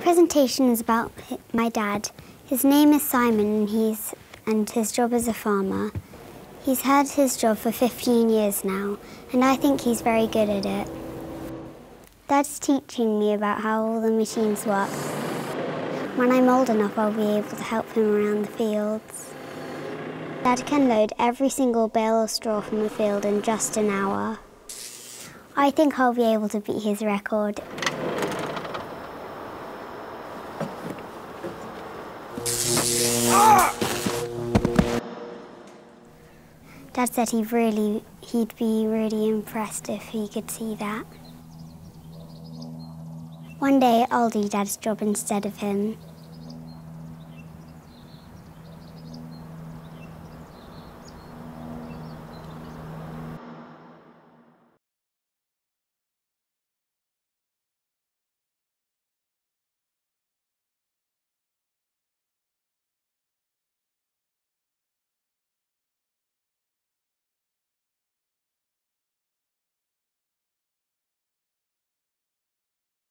presentation is about my dad. His name is Simon and he's and his job is a farmer. He's had his job for 15 years now and I think he's very good at it. Dad's teaching me about how all the machines work. When I'm old enough I'll be able to help him around the fields. Dad can load every single bale of straw from the field in just an hour. I think I'll be able to beat his record. Dad said he really, he'd be really impressed if he could see that. One day I'll do Dad's job instead of him.